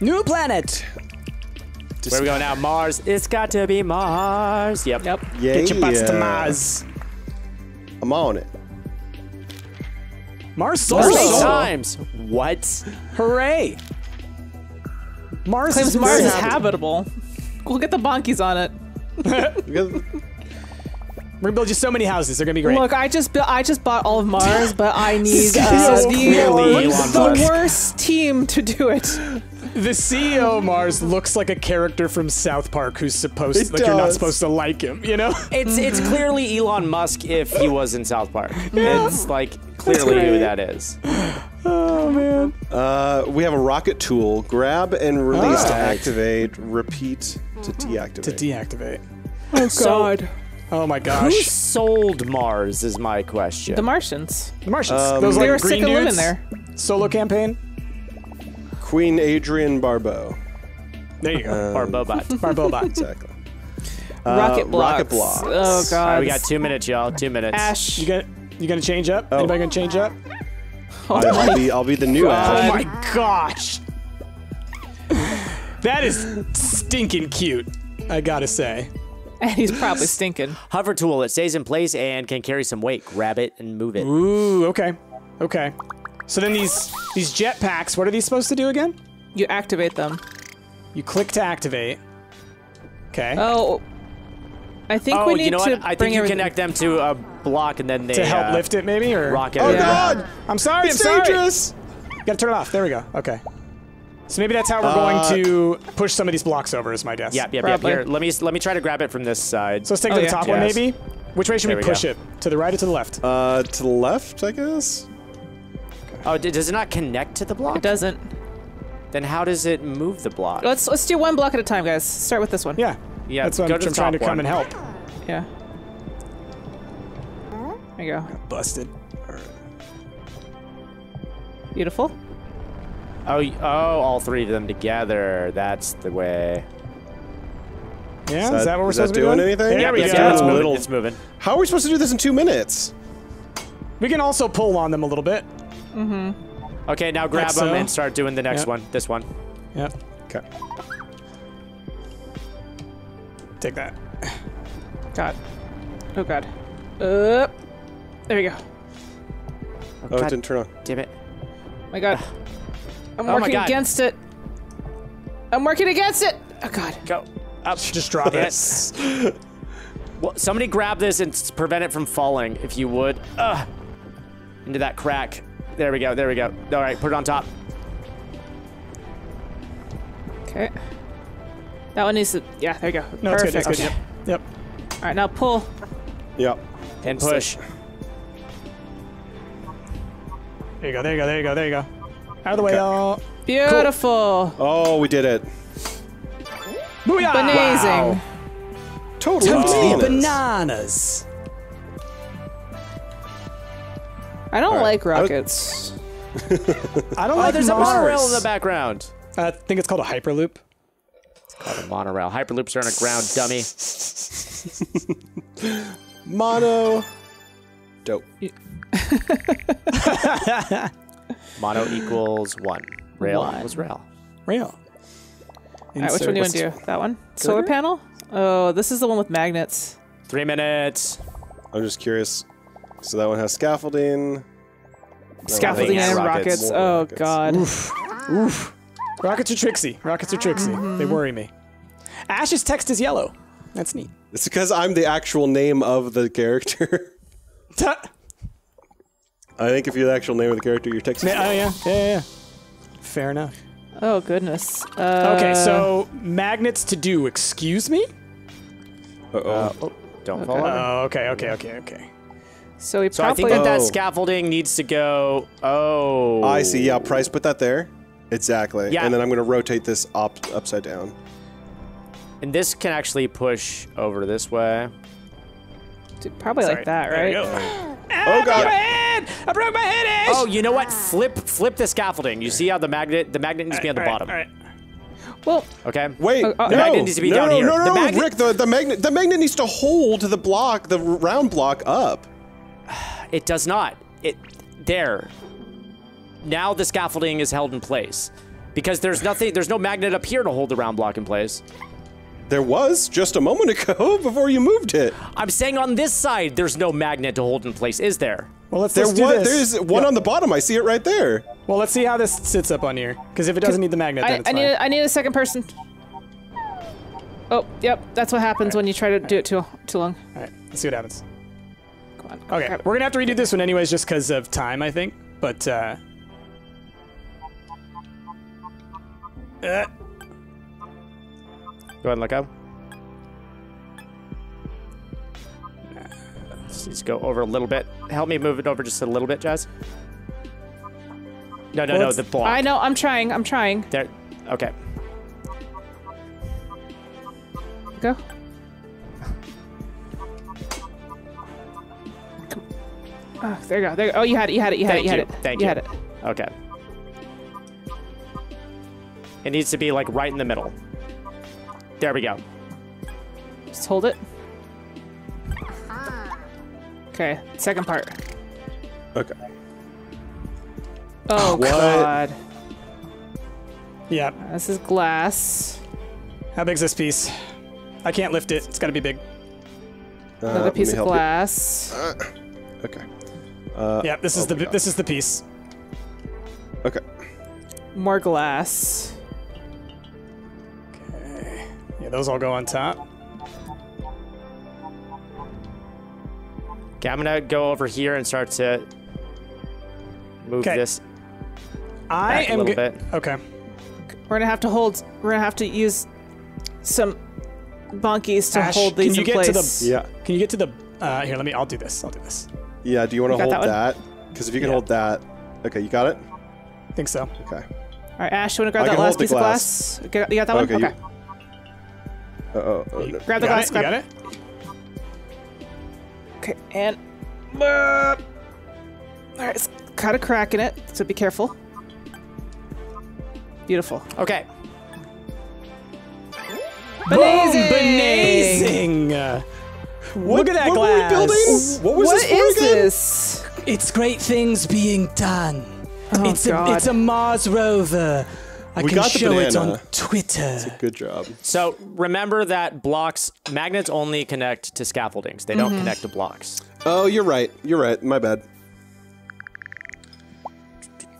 New planet. Where we go now? Mars. It's got to be Mars. Yep. Yep. Yeah. Get your butts to Mars. I'm on it. Mars Solar solar eight times. What? Hooray! Mars Claims is Mars is habitable. habitable. We'll get the bonkies on it. Because- We're gonna build you so many houses. They're gonna be great. Look, I just bu- I just bought all of Mars, but I need uh, is the, clearly Elon the worst team to do it. the CEO of Mars looks like a character from South Park who's supposed It like you're not supposed to like him. You know? It's it's clearly Elon Musk if he was in South Park. It's like clearly who that is. Oh man. uh, we have a rocket tool. Grab and release to activate. Repeat to deactivate. To deactivate. Oh So- Oh my gosh. Who sold Mars is my question. The Martians. The Martians. Um, Those They like were green sick of living dudes. there. Solo campaign. Queen Adrian Barbeau. There you go. or Bobot. Barbobot. Exactly. rocket Uh, blocks. rocket blocks. Oh god. Alright, we got two minutes, y'all. Two minutes. Ash. You gonna you gonna change up? Oh. Anybody gonna change up? Oh I, will be I'll be the new Oh Ash. my gosh. That is stinking cute. I gotta say. And he's probably stinking. Hover tool. It stays in place and can carry some weight. Grab it and move it. Ooh, okay. Okay. So then these these jetpacks, what are these supposed to do again? You activate them. You click to activate. Okay. Oh. I think Oh, we need you know to what? I think you everything- connect them to a block and then they to help uh, lift it maybe or rocket. Oh it. Yeah. God! I'm sorry, It's I'm sorry. dangerous. Gotta turn it off. There we go. Okay. So maybe that's how we're Uh, going to push some of these blocks over is my guess. Yep, yep, yep. Probably. Here, let me let me try to grab it from this side. So let's take Oh, to the yeah. top one maybe. Which way should There we we push go. it? To the right or to the left? Uh, to the left, I guess. oh, d- does it not connect to the block? It doesn't. Then how does it move the block? Let's let's do one block at a time, guys. Start with this one. yeah. Yeah, That's what go I'm, to I'm trying to top come one. and help. Yeah. There you go. Busted. Beautiful. Oh, oh, all three of them together. That's the way. Yeah, is that- that, what we're is that supposed to be doing doing? anything? There Yep, we yep, go. yep, it's a moving. little- It's moving. How are we supposed to do this in two minutes? We can also pull on them a little bit. Mhm. Okay, now grab Like them so. and start doing the next Yep. one. This one. Yep. Okay. Take that. God. Oh god. Uh, there we go. Oh, it God didn't turn on. damn it. My god. I'm Oh working God. against it. I'm working against it. Oh god. Go. Up. Just drop it. Yes. well, somebody grab this and prevent it from falling, if you would. Ugh. Into that crack. There we go. There we go. All right, put it on top. Okay. That one needs to. Yeah, there you go. No, it's good. Perfect. It's good. Yep. Yep. All right, now pull. Yep. And push. There you go. There you go. There you go. There you go. Out of the way, y'all. Beautiful. Oh, we did it. Booyah! Amazing. Totally Totally bananas. bananas. I don't right. like rockets. I don't Oh, like there's a monorail in the background. I think it's called a hyperloop. It's Called a monorail. Hyperloops are on a ground, dummy. Mono. Dope. Mono equals one. Rail One. equals rail. Rail. All right, which one do you want to do? That one? Solar panel? Oh, this is the one with magnets. Three minutes. I'm just curious. So that one has scaffolding. Scaffolding and and rockets. rockets. Oh rockets. god. Oof. Oof. Rockets are tricksy. Rockets are tricksy. Mm-hmm. They worry me. Ash's text is yellow. That's neat. It's because I'm the actual name of the character. Ta- I think if you're the actual name of the character, your text. Ma- oh yeah, yeah, yeah, yeah. Fair enough. Oh goodness. Uh, Okay, so magnets to do. Excuse me. Uh-oh. Uh, oh, don't fall over. Oh, okay, okay, okay, okay. so we So I think that that Oh. scaffolding needs to go. Oh. I see. Yeah, Price put that there. Exactly. Yeah. And then I'm going to rotate this up upside down. And this can actually push over this way. probably Sorry. like that, There we right? go. Oh My god. Head! I broke my head, Ash! Oh, you know what? Flip, flip the scaffolding. You see how the magnet, the magnet needs to be on the All right, bottom. all right. Well, Okay. Wait, Oh, oh, no, the magnet needs to be no, down no, here. No, no, The no, magnet- Rick, the, the magnet, the magnet needs to hold the block, the round block up. It does not. It there. Now the scaffolding is held in place Because there's nothing, there's no magnet up here to hold the round block in place. There was just a moment ago before you moved it. I'm saying on this side, there's no magnet to hold in place, is there? Well, let's, There let's do was. this. There's one Yeah. on the bottom. I see it right there. Well, let's see how this sits up on here. Because if it doesn't need the magnet, then I, it's I fine. need a, I need a second person. Oh, yep. That's what happens when you try to do it too too long. All right, let's see what happens. Come on. Okay, we're gonna have to redo this one anyways, just because of time, I think. But uh, uh, Go ahead and let go. Just go over a little bit. Help me move it over just a little bit, Jazz. No, no, Well, no, the block. I know. I'm trying. I'm trying. There. Okay. Go. Oh, there you go. There. You go. Oh, you had it. You had it. You had Thank it. You had you. it. Thank you. you. had it. Okay. It needs to be like right in the middle. There we go. Just hold it. Okay. Second part. Okay. Oh What? God. yeah. This is glass. How big's this piece? I can't lift it. It's gotta be big. Uh, Another piece of help you. glass. Okay. Uh, Yeah, this is oh the God. this is the piece. Okay. More glass. Okay. Yeah, those all go on top. Okay, I'm gonna go over here and start to move 'Kay. this I back a am little bit. Okay. We're gonna have to hold. We're gonna have to use some bonkies to Ash, hold these can you in get to the? Yeah. Can you get to the? Uh, here, let me. I'll do this. I'll do this. Yeah. Do you want to hold that? Because if you can Yeah. hold that. Okay, you got it. I think so. Okay. All right, Ash, you wanna grab I that last piece glass. of glass? You got that Okay, one? you- Okay. Uh oh. oh no. Grab the got glass. it? You got it? Okay, and. Uh, all right, it's got a crack in it, so be careful. Beautiful. Okay. Amazing! Look at that what glass. were we building? What was What this for is again? this? It's great things being done. Oh, it's God. a it's a Mars rover. I We can got the show it banana. on Twitter. Good job. So remember that blocks, magnets only connect to scaffoldings. They Mm-hmm. don't connect to blocks. Oh, you're right. You're right. My bad.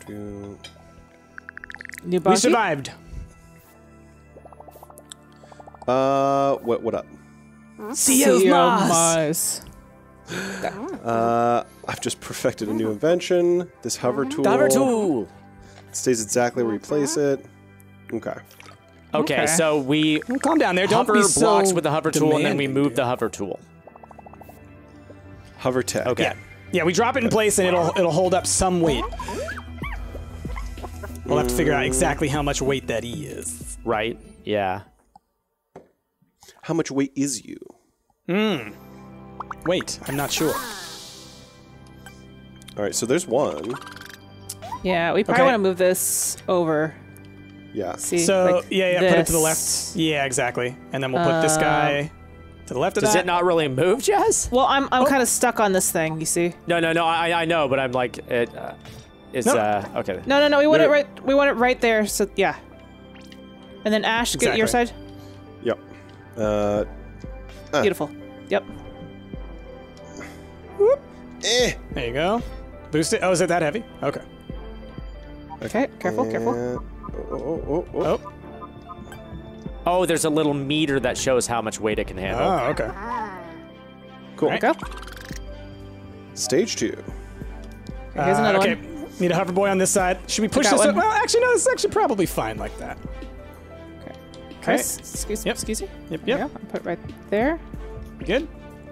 New We bonky? survived. Uh, what? What up? Sea of Sea Mars. Uh, I've just perfected a new invention. This hover tool. Hover tool. Stays exactly where you place it. Okay. Okay, Okay. so we Well, calm down there. Don't hover be so blocks with the hover tool, and then we move dude. the hover tool. Hover tech. Okay. Yeah, yeah. We drop it in place, and it'll it'll hold up some weight. We'll have to figure out exactly how much weight that is. Right? Yeah. How much weight is you? Hmm. Wait, I'm not sure. All right. So there's one. Yeah, we probably Okay. want to move this over. Yeah. See? So like yeah, yeah. Put it to the left. Yeah, exactly. And then we'll put this guy to the left of Does that. Does it not really move, Jess? Well, I'm Oh. I'm kind of stuck on this thing. You see? No, no, no. I I know, but I'm like it. Uh, it's No. uh okay. No, no, no. We want No. it right. We want it right there. So yeah. And then Ash, get your side. Yep. Uh. Ah. Beautiful. Yep. Eh. There you go. Boost it. Oh, is it that heavy? Okay. Okay. Careful. Careful. And- Oh, oh, oh, oh. Oh. Oh, there's a little meter that shows how much weight it can handle. Oh, okay. Cool. Right. Go. Stage two. Okay, here's Uh, another okay. one. Need a hover boy on this side. Should we push got this? one. Well, actually, no. This is actually probably fine like that. Okay. Okay. Chris, excuse Yep. excuse me. Yep. There you Yep. go. I'll put it right there. Good.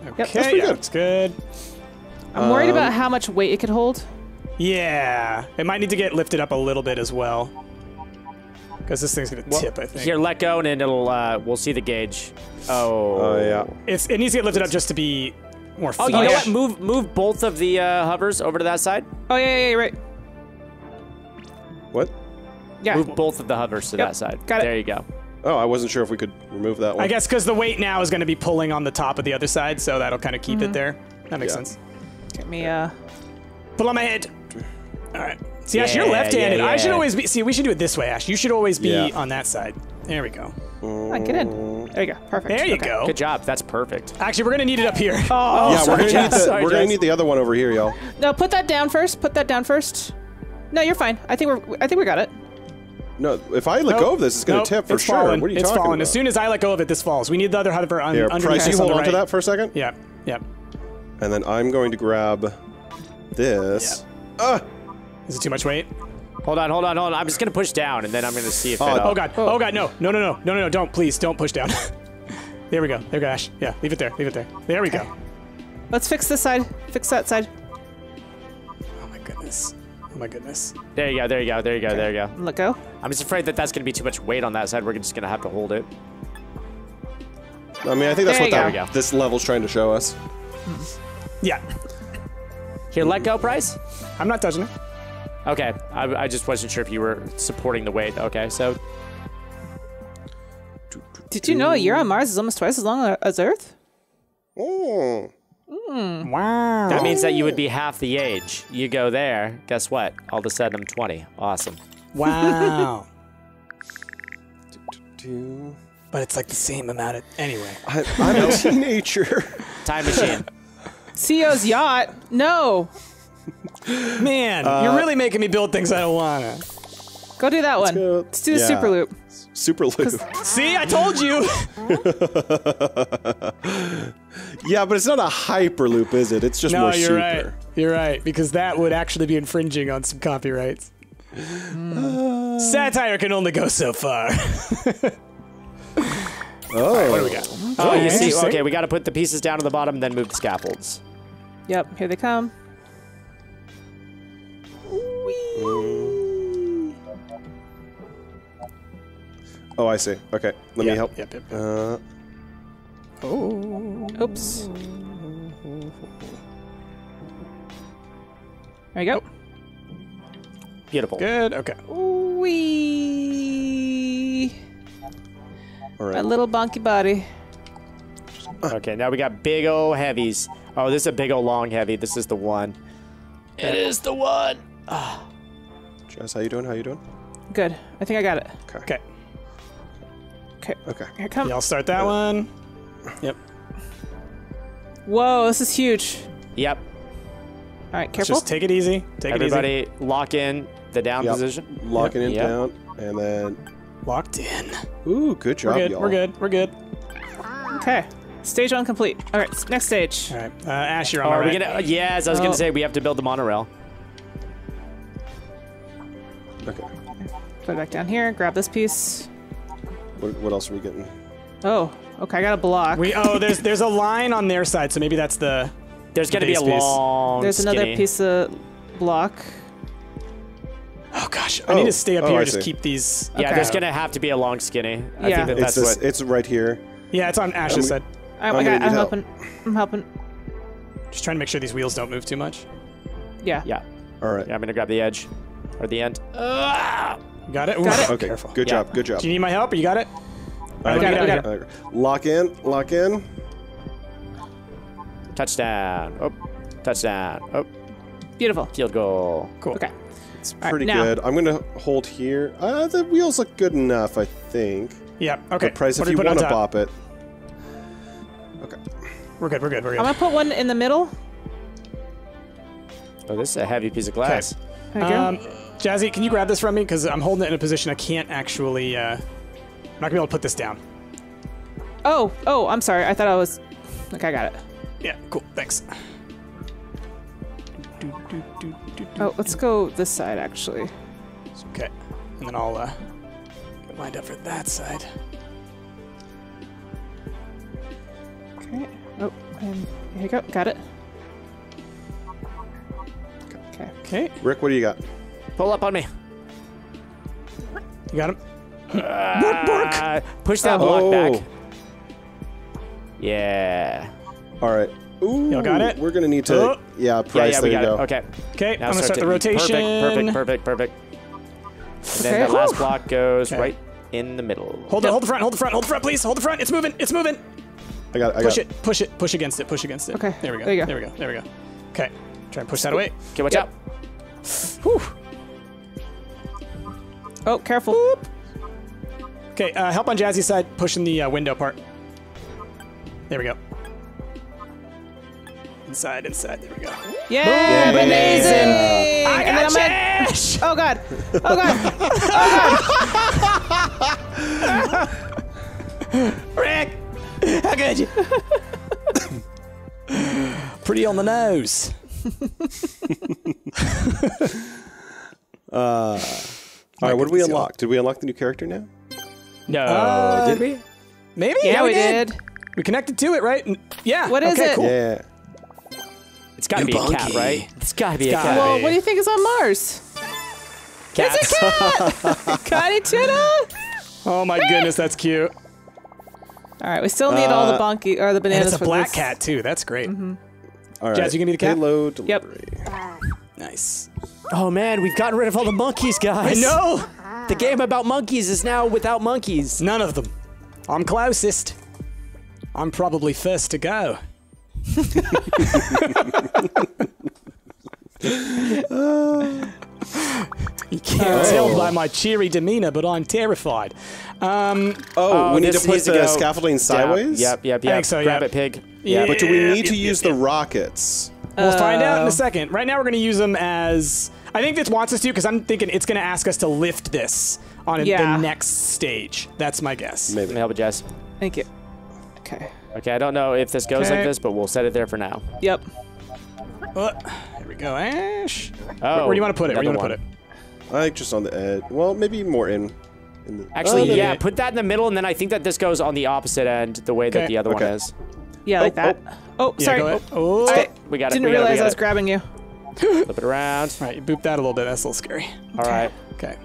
Okay. that's pretty yeah, good. That's good. I'm worried Um, about how much weight it could hold. Yeah. It might need to get lifted up a little bit as well. Because this thing's gonna Well, tip. I think. Here, let go, and then it'll. Uh, we'll see the gauge. Oh. Oh yeah. It's it needs to get lifted up just to be more. Oh, you know what? Move, move both of the uh, hovers over to that side. Oh yeah, yeah, yeah right. What? Yeah. Move both of the hovers to Yep, that side. got it. There you go. Oh, I wasn't sure if we could remove that one. I guess because the weight now is going to be pulling on the top of the other side, so that'll kind of keep it there. That makes Yeah. sense. Get me uh. Pull on my head. All right. See, Ash, you're left-handed. yeah, I should always be. See, we should do it this way, Ash. You should always be Yeah. on that side. There we go. Come on, get in. There you go. Perfect. There you Okay. go. Good job. That's perfect. Actually, we're gonna need it up here. Oh, yeah, we're gonna need the Sorry, we're gonna need the other one over here, y'all. No, put that down first. Put that down first. No, you're fine. I think we're. I think we got it. No, if I let Nope. go of this, it's gonna Nope, tip for it's sure. Falling. What are you it's talking falling. about? As soon as I let go of it, this falls. We need the other hover un- Here, underneath Price, you this on hold the on to that for a second, Yeah, yeah. and then I'm going to grab this. Ah, Is it too much weight? Hold on, hold on, hold on. I'm just gonna push down, and then I'm gonna see if Oh, it. uh, Oh god. Oh, god. No. No. No. No. No. No. No. Don't. Please. Don't push down. there we go. There we go, Ash. Yeah. Leave it there. Leave it there. There we go. Let's fix this side. Fix that side. Oh my goodness. Oh my goodness. There you go. There you go. There you go. There you go. Let go. I'm just afraid that that's gonna be too much weight on that side. We're just gonna have to hold it. I mean, I think that's There what you that, go. this level's trying to show us. Yeah. Here, let go, Price. I'm not touching it. Okay, I, I just wasn't sure if you were supporting the weight. Okay, so Did you know a year on Mars is almost twice as long as Earth? Oh, Wow. that means that you would be half the age. You go there, guess what? All of a sudden, I'm 20. Awesome. Wow. do- but it's like the same amount of. Anyway. I, I'm a teenager. Time machine. CEO's yacht. No. Man, Uh, you're really making me build things I don't wanna. Go do that one. go- Let's do the yeah. super loop. Super loop. See, I told you. Yeah, but it's not a hyper loop, is it? It's just no, more you're super. right. You're right because that would actually be infringing on some copyrights. Satire can only go so far. Oh, what do we got? Oh, you see, okay, we got to put the pieces down to the bottom, and then move the scaffolds. Yep. Here they come. Oh, I see. Okay, let me help. Yep, yep, yep. Uh, Oops. There you go. Beautiful. Good. Okay. Wee. all My little bonky body. Okay, now we got big O heavies. Oh, this is a big O long heavy. This is the one. It is the one. Jess, how you doing? How you doing? Good. I think I got it. Okay. Okay. Okay. Here it comes. Yeah, I'll start that one. Yep. Whoa, this is huge. Yep. All right, Let's careful. just take it easy. Take it easy. Everybody lock in the down Yep. position. Locking it Yep. down, and then. Locked in. ooh, good job, We're good. y'all. We're good. We're good. Okay. Stage one complete. All right, next stage. All right. Uh, Ash, you're on Oh, my are we gonna? uh, yes, I was Oh. gonna say we have to build the monorail. Okay. Put it back down here. Grab this piece. What, what else are we getting? Oh, okay. I got a block. We oh, there's there's a line on their side, so maybe that's the. There's gonna be a piece. long. There's another piece of block. Oh gosh, I need Oh. to stay up Oh, here. I and Just see. keep these. Yeah, Okay. there's gonna have to be a long skinny. I Yeah. think that It's that's this, what. it's right here. Yeah, it's on Ash's I'm- side. I, I'm I gonna got, need I'm helping. I'm helping. Just trying to make sure these wheels don't move too much. Yeah. yeah. All right. Yeah, I'm gonna grab the edge or the end. Got it. Ooh, Got it. Okay. Careful. Good Yeah. job. Good job. Do you need my help? You got it? I we got it, we out got of here. Lock in. Lock in. Touchdown. Oh, touchdown. Oh, Beautiful. field goal. Cool. Okay. It's pretty now. good. I'm gonna hold here. Uh, the wheels look good enough, I think. Yeah. Okay. But price, What if do you want to top? bop it. Okay. We're good. We're good. We're good. I'm gonna put one in the middle. Oh, this is a heavy piece of glass. There you go. Um, Jazzy, can you grab this from me? Because I'm holding it in a position I can't actually. Uh, I'm not gonna be able to put this down. oh, oh, I'm sorry. I thought I was. Okay, I got it. Yeah. Cool. Thanks. Do, do, do, do, do. Oh, let's go this side actually. Okay. And then I'll uh, get lined up for that side. Okay. Oh, and here you go. Got it. Okay. Okay. Rick, what do you got? Pull up on me. You got him. Uh, push that block Oh. back. Yeah. All right. Ooh, Y'all got it? We're gonna need to. Oh. Yeah, Yeah, price. yeah, there we got you it. go. Okay. Okay. Now I'm gonna start the rotation. Perfect, perfect, perfect, perfect. And then Okay. the last block goes Okay. right in the middle. Hold it. Hold the front. Hold the front. Hold the front, please. Hold the front. It's moving. It's moving. I got. it, I Push got. it. Push it. Push against it. Push against it. Okay, There we go. there you go. There we go. There we go. Okay. Try and push that away. Okay, watch Yep. out. Whew. Oh, careful. Okay, uh, help on Jazzy's side, pushing the uh, window part. There we go. Inside, inside. There we go. Yeah, Boom. amazing. I got I'm at- Ash! Oh god. Oh god. Rick! How could you? Pretty on the nose. All right, what did we unlock? Did we unlock the new character now? No, Uh, did we? Maybe? Yeah, we did. We connected to it, right? N- Yeah. What is okay, it? Cool. Yeah. It's got to be a cat, Bonky. right? It's got to be a gotta cat. be. Well, what do you think is on Mars? Cats. It's a cat. Connie tuna. Oh my goodness, that's cute. All right, we still need all the bonky or the And bananas it's a for black this. cat too. That's great. All right. Jazz, you gonna be the cat? Payload Yep. delivery. Nice. Oh man, we've gotten rid of all the monkeys, guys. No, The game about monkeys is now without monkeys. none of them. I'm closest. I'm probably first to go. you can't tell by my cheery demeanor, but I'm terrified. Um, Oh, we need to put needs the go scaffolding sideways? Yep, yep, yep. think so, Grab yeah. it, pig. Yeah. But do we need Yep, to yep, use yep. the rockets? We'll find out Uh, in a second. Right now, we're going to use them as. I think this wants us to because I'm thinking it's going to ask us to lift this on Yeah. the next stage. That's my guess. Let me Maybe. help you, Jess. Thank you. Okay. Okay, I don't know if this goes like this, but we'll set it there for now. Yep. Uh, there we go, Ash. Oh, Where do you want to put it? Where do you want to put it? one. I think just on the edge. Well, maybe more in. in the, Actually, Oh, yeah, maybe- put that in the middle, and then I think that this goes on the opposite end, the way that the other one Okay. is. Yeah, like Oh, that. Oh, Yeah, sorry. go ahead. Oh, I We got it. didn't we got it, we realize got I was it. grabbing you. Flip it around. All right, you booped that a little bit. That's a little scary. All right. Okay.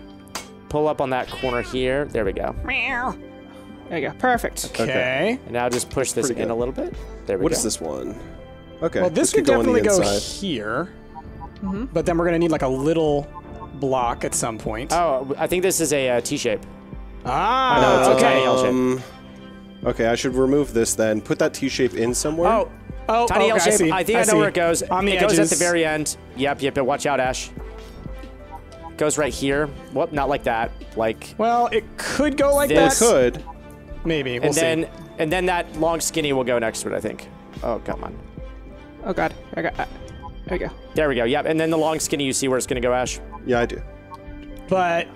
Pull up on that corner here. There we go. Meow. There you go. Perfect. Okay. And now just push this Pretty in good. a little bit. There we What go. What is this one? Okay. Well, this could could go on the definitely go inside. here. But then we're going to need like a little block at some point. Oh, I think this is a uh, T-shape. ah, no, it's a okay. tiny L shape. Um, okay, I should remove this then. Put that T shape in somewhere. Oh, Oh, tiny okay, L shape. see. I, think I, know see. where it goes. On the it goes at the very end. Yep, yep. But watch out, Ash. Goes right here. Whoop, not like that. Like, Well, it could go like This that. could. Maybe. We'll and see. then and then that long skinny will go next to it. I think. Oh, come on. Oh god. I got. Uh, there we go. There we go. Yep. And then the long skinny. You see where it's gonna go, Ash? Yeah, I do. But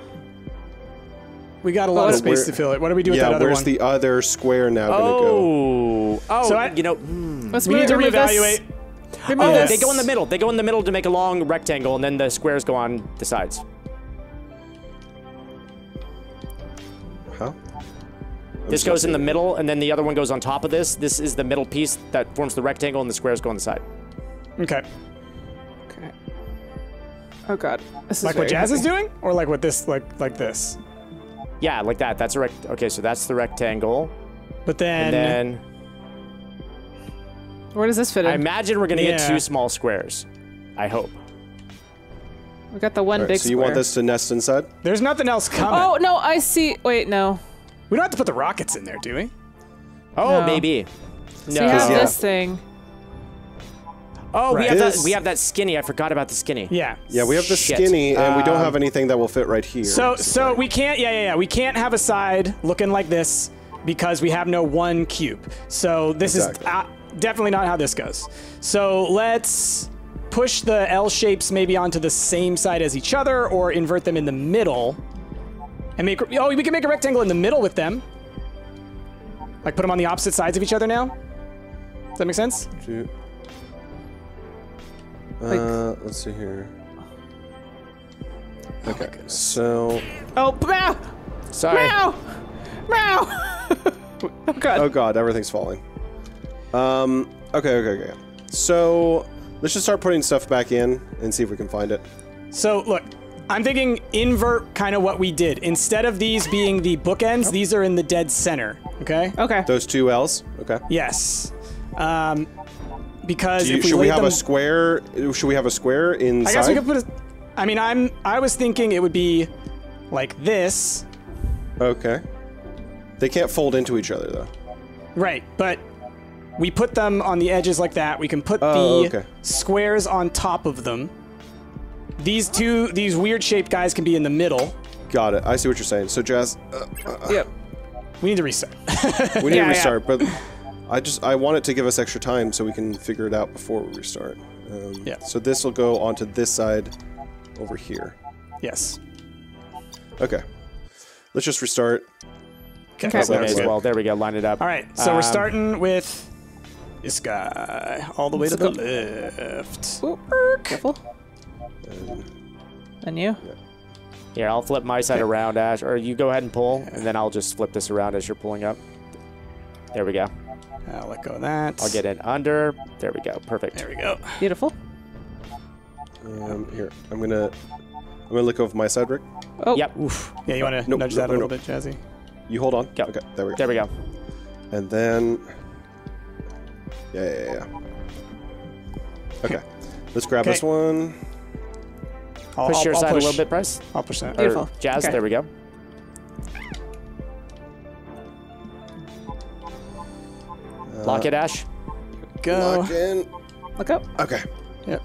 we got a lot of space to fill it. What do we do with Yeah, that other where's one? the other square now gonna go? Oh. Oh. So I- you know. Hmm. Hmm. Let's we need to remove this. reevaluate. Remove Oh, this. they go in the middle. They go in the middle to make a long rectangle, and then the squares go on the sides. Huh? This goes in the middle, and then the other one goes on top of this. This is the middle piece that forms the rectangle, and the squares go on the side. Okay. Okay. Oh god. This is Like what very Jazz is doing, or like what this, like like this. Yeah, like that. That's a rect. Okay, so that's the rectangle, But then, and then Where does this fit in? I imagine we're gonna get two small squares. I hope. we got the one Alright, big so you want this to nest inside? there's nothing else coming. Oh no! I see. Wait, no. We don't have to put the rockets in there, do we? Oh, No. maybe. So No. you have yeah. this thing. Oh, we Right. have that. We have that skinny. I forgot about the skinny. Yeah. Yeah, we have the Shit. skinny, and we don't Um, have anything that will fit right here. So so we can't. Yeah yeah yeah. We can't have a side looking like this because we have no one cube. So this Exactly. is uh, definitely not how this goes. So let's push the L shapes maybe onto the same side as each other, or invert them in the middle, and make. Oh, we can make a rectangle in the middle with them. Like put them on the opposite sides of each other now. Does that make sense? Two- Like- Uh, let's see here. Okay, so Oh, meow! Sorry. Meow! Meow! oh god. oh god, everything's falling. Um, okay, okay, okay. So let's just start putting stuff back in and see if we can find it. So look, I'm thinking invert kind of what we did. Instead of these being the bookends, these are in the dead center. Okay. Okay. Those two L's. Okay. Yes. Um, because you- if we should we have them, a square? Should we have a square inside? I guess we could put a. I mean, I'm. I was thinking it would be like this, Okay. They can't fold into each other though. right? But we put them on the edges like that. We can put Oh, the okay. squares on top of them. These two, these weird shaped guys can be in the middle. Got it. I see what you're saying. So, Jazz, uh, Yep. We need to restart. we need Yeah, to yeah. restart, but I just I want it to give us extra time so we can figure it out before we restart. Um, Yeah. So this will go onto this side over here. yes. Okay. Let's just restart. Okay. Okay. so May as well. There we go. Line it up. All right. So we're Um, starting with this guy all the way to the left. Ooh, careful. And you? Yeah. Here, I'll flip my side around, Ash, or you go ahead and pull, and then I'll just flip this around as you're pulling up. There we go. I'll let go of that. I'll get in under. There we go. Perfect. There we go. Beautiful. Um, here, I'm gonna I'm gonna look over my side, Rick. Oh, Yep. Yeah, you want to Nope, nudge nope, that a little nope. bit, Jazzy? You hold on. Go. Okay, there we go. There we go. And then yeah, yeah, yeah, yeah. Okay, let's grab Okay. this one. I'll, Push I'll, your I'll side push, a little bit, Bryce. I'll push that. Or Beautiful. Jazz, Okay. there we go. Lock it, Ash. Go. Lock in. look up. Okay. Yep.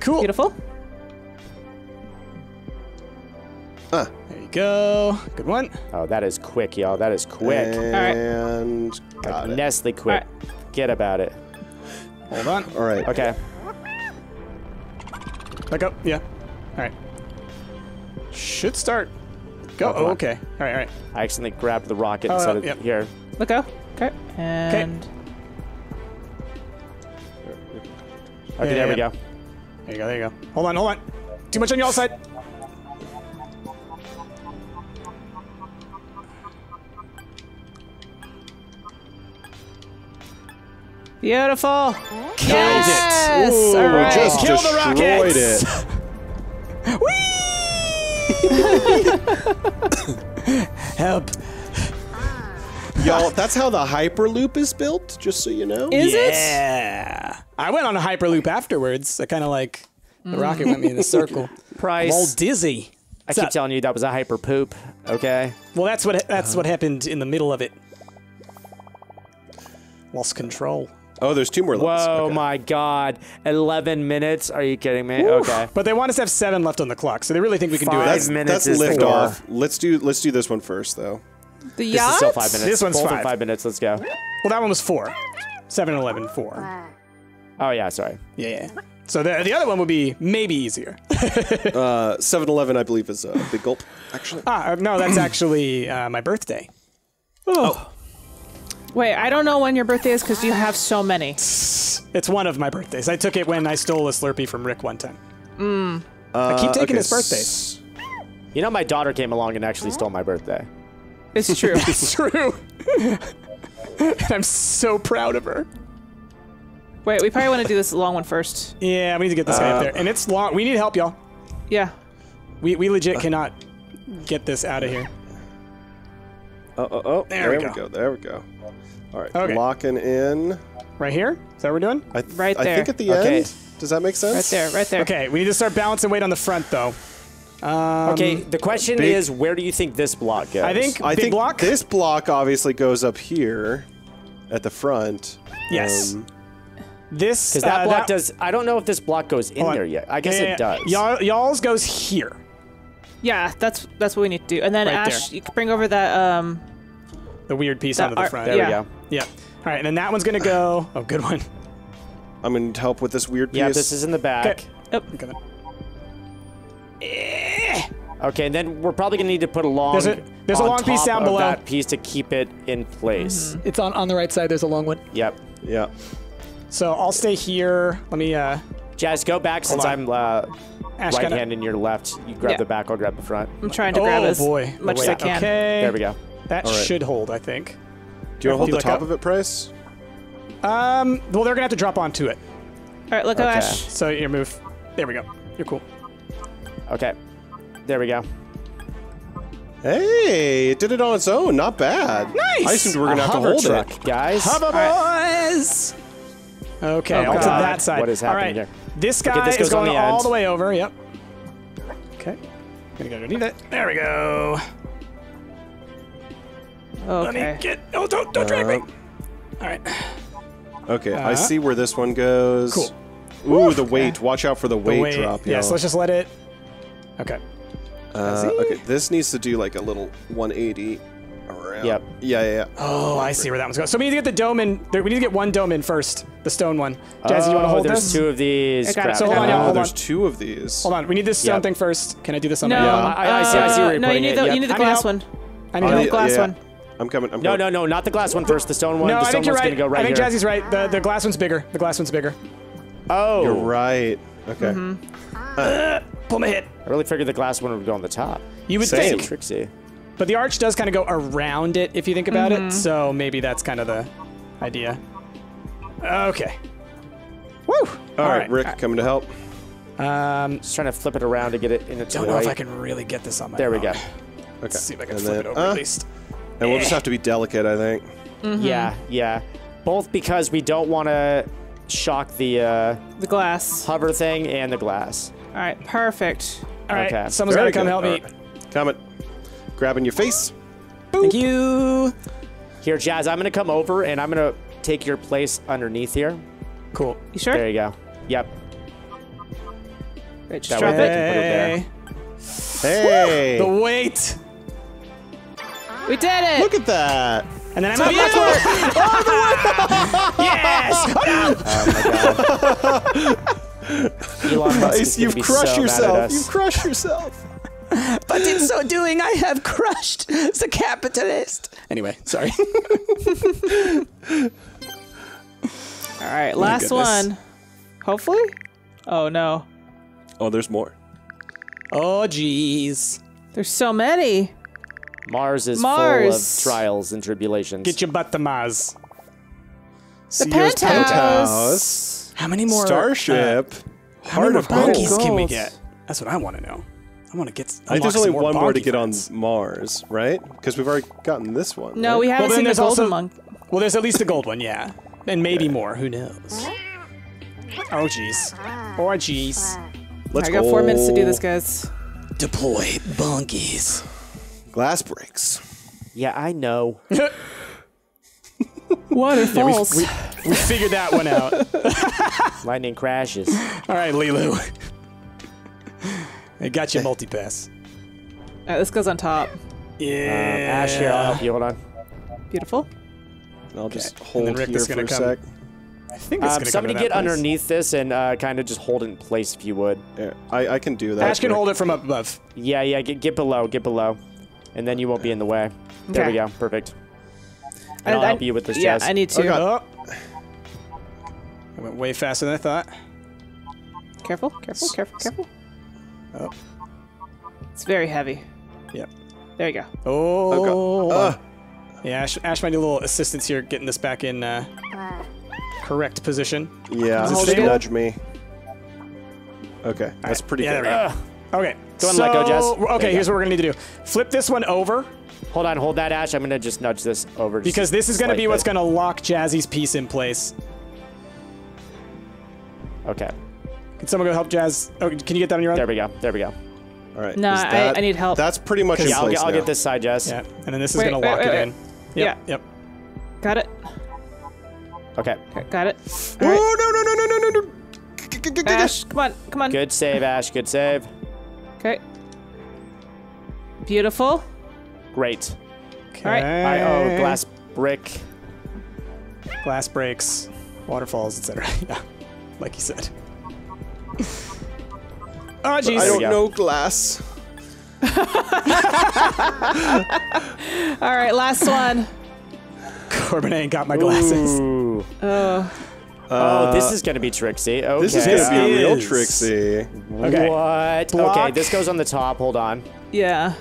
Cool. Beautiful. Ah. There you go. Good one. Oh, that is quick, y'all. That is quick. And got it. Nestle quick. Get about it. Hold on. All right. Okay. Let up. Yeah. All right. Should start. Go. Oh, Oh, okay. All right. All right. I accidentally grabbed the rocket Oh, instead of yep. here. Look go. Okay. And Okay, Yeah, there we yeah. go. There you go. There you go. Hold on. Hold on. Too much on y'all side. beautiful. Killed Yes. it. All right. Just Kill the destroyed rockets. it. Help. Y'all, that's how the Hyperloop is built, just so you know. Is it? Yeah. I went on a hyperloop afterwards. I kind of like the rocket went me in a circle. I'm Price. all dizzy. I keep up? telling you that was a hyper poop. Okay. Well, that's what that's what happened in the middle of it. Lost control. Oh, there's two more levels. Whoa, Okay. my God. 11 minutes? Are you kidding me? Okay. But they want us to have seven left on the clock, so they really think we can do it. That's, minutes that's is lift off. Let's do let's do this one first, though. The This is still five minutes. This one's Both five. five minutes. Let's go. Well, that one was four. Seven, eleven, four. Oh, yeah, sorry. Yeah, yeah. So the, the other one would be maybe easier. Uh, 7-Eleven, I believe, is a big gulp. Actually, ah, uh, no, that's actually uh, my birthday. Oh. Wait, I don't know when your birthday is because you have so many. It's one of my birthdays. I took it when I stole a Slurpee from Rick one time. I keep Uh, taking okay, his birthdays. You know, my daughter came along and actually stole my birthday. It's true. It's true. and I'm so proud of her. Wait, we probably want to do this long one first. Yeah, we need to get this guy up uh, there. And it's long. We need help, y'all. Yeah. We, we legit cannot get this out of here. Oh, oh, oh. There There, we we go. go. There we go. All right. Okay. Locking in. Right here? Is that what we're doing? I th- Right there. I think at the Okay. end. Does that make sense? Right there, right there. Okay, we need to start balancing weight on the front, though. Um, Okay, the question big- is, where do you think this block goes? I think I big think block. this block obviously goes up here at the front. Yes. Um, this Because that uh, block does. I don't know if this block goes in on. there yet. I guess Yeah, it does. Y'all, y'all's goes here. Yeah, that's that's what we need to do. And then Right Ash, there. you can bring over that um The weird piece That onto the front. there yeah. we go. Yeah. All right, and then that one's gonna go. Oh, good one. I'm going to help with this weird piece. Yeah, this is in the back. Okay. I'm coming. Okay, and then we're probably gonna need to put a long. There's a- there's a on long piece down below. That piece to keep it in place. Mm-hmm. It's on on the right side. There's a long one. Yep. Yeah. So I'll stay here. Let me. uh Jazz, go back since on. I'm uh, Ash, right kinda- hand and you're left. You grab Yeah. the back, I'll grab the front. I'm trying to Oh grab as boy. much as I can. Okay. There we go. That All right. should hold, I think. Do you want to hold the look top up? of it, Price? Um. Well, they're gonna have to drop onto it. All right, look at Okay. Ash. So your move. There we go. You're cool. Okay. There we go. Hey, it did it on its own. Not bad. Nice! I assumed we were going A to have to hold truck, it. guys. Hover boys. Okay, Oh, onto God. that side. What is happening right. here? This guy Okay, this is goes on going the all end. the way over. Yep. Okay. Gonna go underneath it. There we go. Let me get. Oh, don't don't drag me. Uh, All right. Okay, I Uh, see where this one goes. Cool. Ooh, the weight. Watch out for the weight, Wait. drop. Yes. yo. Let's just let it. Okay. Uh, okay, this needs to do like a little 180 around. Yep. Yeah, yeah, yeah. Oh, I see where that one's going. So we need to get the dome in. There, we need to get one dome in first. The stone one. Jazzy, you want to Oh, hold there's this? two of these. I. Crap. So hold on, Uh, yeah, Oh, hold there's two of these. Hold on. We need this stone Yep. thing first. Can I do this on No, my Yeah, own? I- I see- I see where uh, you're no, you need it. the Yep. you need the glass one. I need the glass yeah. one. I'm coming. I'm No, coming. no, no, not the glass one first. The stone one. No, the I stone think you're one's right. gonna go right I think here. Jazzy's right. The the glass one's bigger. The glass one's bigger. Oh, You're right. Okay. Mm-hmm. Pull my hit. I really figured the glass one would go on the top. You would Same. think, Trixie. but the arch does kind of go around it if you think about Mm-hmm. it. So maybe that's kind of the idea. Okay. Woo! All right, Rick, coming to help. Um, Just trying to flip it around to get it in its way. I don't right. know if I can really get this on my There we own. go. Okay. Let's see if I can And flip then, it over uh, at least. And we'll just have to be delicate, I think. Yeah, yeah. Both because we don't want to shock the uh, The glass. hover thing and the glass. All right, perfect. All right, okay. someone's got to come good. help me. All right. Coming. Grabbing your face. Thank you. Here, Jazz, I'm gonna come over and I'm gonna take your place underneath here. Cool. You sure? There you go. Yep. Great, just That drop way it. Hey. can Hey. The weight. We did it. Look at that. And then I'm up Yes! Oh Elon Musk is Nice. gonna You've crushed so yourself. You've crushed yourself. But in so doing, I have crushed the capitalist. Anyway, sorry. All right, last goodness. one. Hopefully. Oh no, Oh, there's more. oh, jeez. there's so many. Mars is Mars. full of trials and tribulations. Get your butt to Maz. The CEO's penthouse. How many more Starship. Uh, how many Heart more of gold. bonkies can we get? That's what I want to know. I want to get. I think there's only one more to get on. on Mars, right? Because we've already gotten this one. No, right? we haven't then seen the there's golden also- monk. Well, there's at least a gold one, yeah, and maybe more. Who knows? Oh, jeez. Oh, jeez. Let's I got four minutes to do this, guys. Deploy bonkies. Glass breaks. yeah, I know. Waterfalls. We we figured that one out. Lightning crashes. All right, Leeloo. I got your multi-pass. All right, this goes on top. Yeah. Um, Ash, here, I'll help you. Hold on. Beautiful. And I'll just And hold then Rick here is for gonna a come. sec. I think it's Um, gonna somebody come to get place. underneath this and uh, kind of just hold it in place if you would. Yeah, I, I can do that. Ash can Rick. hold it from up above. Yeah, yeah, get, get below, get below. And then you won't be in the way. There we go. Perfect. And I'll help you with this, Yeah, Jazz. I need to. God. Oh. I went way faster than I thought. Careful, careful, careful, careful. Oh. It's very heavy. Yep. There you go. Oh. God. hold. Uh, Yeah, Ash, Ash might need a little assistance here getting this back in uh, correct position. yeah, Is it just stable? nudge me. Okay, that's pretty Yeah, good. there we go. Okay. Go and so, let go, Jess. There Okay, here's go. what we're gonna need to do. Flip this one over Hold on, hold that, Ash. I'm gonna just nudge this over. because this is gonna slight be what's gonna lock Jazzy's piece in place. Okay, Can someone go help Jazz? Oh, can you get that on your own? there we go. There we go. All right. No, is I- I need help. That's pretty much in Yeah, I'll, place get, I'll now. get this side, Jess. Yeah, and then this is gonna wait, lock wait, it wait. in. Yep, Yeah. Yep. Got it. Okay. Okay, got it. Oh, All right. no, no, no, no, no, no, no. Ash, come on, come on. Good save, Ash. Good save. Okay. Beautiful. Great. Okay. right. I oh glass brick. Glass breaks, waterfalls, etc. yeah, like you said. oh, I ah, don't know glass. All right, last one. Korben ain't got my glasses. Ooh. Oh, Oh, this uh, is gonna be Trixie. Okay. This is gonna be This real is- tricksy. Okay. What? Block. Okay, this goes on the top. Hold on. yeah.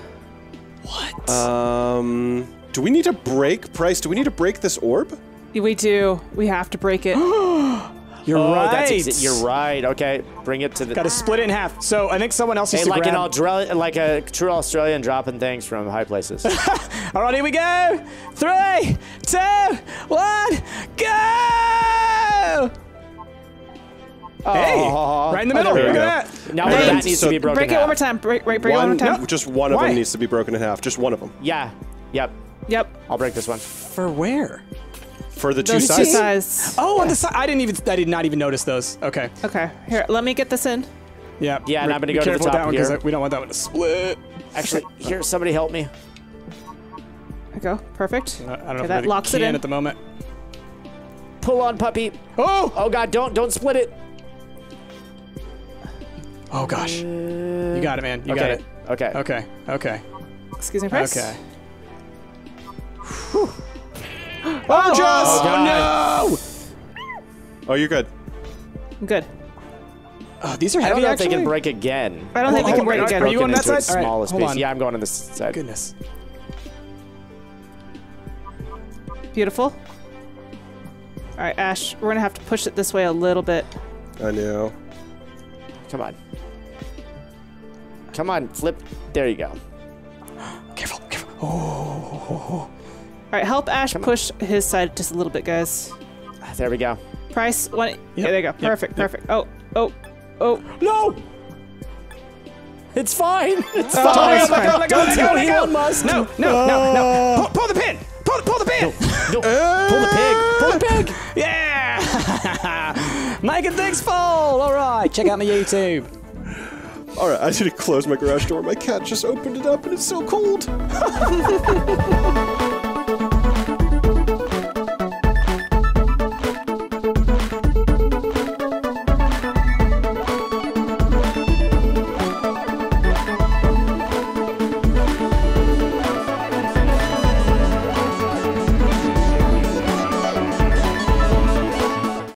What? Um, do we need to break Price? Do we need to break this orb? We do. We have to break it. You're Oh, right. that's exa- you're right. Okay, bring it to the. Got to split it in half. So I think someone else needs Hey, to like an grab. Australian, like a true Australian dropping things from high places. All right, here we go. Three, two, one, go! Hey, Aw. right in the Oh, middle. there Look at that. Now Hey, that needs so to be broken. break it half. one more time. Break, break, break it one more time. just one of Why? them needs to be broken in half. Just one of them Yeah. Yep. Yep. I'll break this one. For where? for the two Those two sides. sides. Oh, on the side. I didn't even. I did not even notice those. Okay. Okay. Here, let me get this in. Yeah. Yeah, and I'm gonna go to the careful with top that one 'cause here. we don't want that one to split. Actually, here, somebody help me. There go. Perfect. Uh, I don't know if that locks can it in. at the moment. Pull on, puppy. Oh! Oh God, don't don't split it. Oh gosh. You got it, man. You got it. Okay. Okay. Okay. Excuse me, Price. Okay. Oh, Jess! God. Oh, oh, no! Oh, you're good. I'm good. Oh, these are heavy. I don't know actually? if they can break again. I don't think we Oh, can break are- again. Are you going that Broken side? its All right, smallest hold piece. on. Yeah, I'm going on this side. Goodness. Beautiful. All right, Ash, we're gonna have to push it this way a little bit. I know. Come on. Come on, flip. There you go. Careful. Careful. Oh. All right, help Ash push his side just a little bit, guys. There we go. Price, one. Yep, Yeah, there you go. yep, Perfect, yep. perfect. Oh, oh, oh. No. It's fine. It's Oh, fine. it's fine. Let go, let go, Don't let go, let go. Elon Musk. No, no, no, no. Pull, pull the pin. Pull, pull the pin. No. Pull the pig. Pull the pig. Yeah. Making things fall. All right. Check out my YouTube. All right, I need to close my garage door. My cat just opened it up, and it's so cold.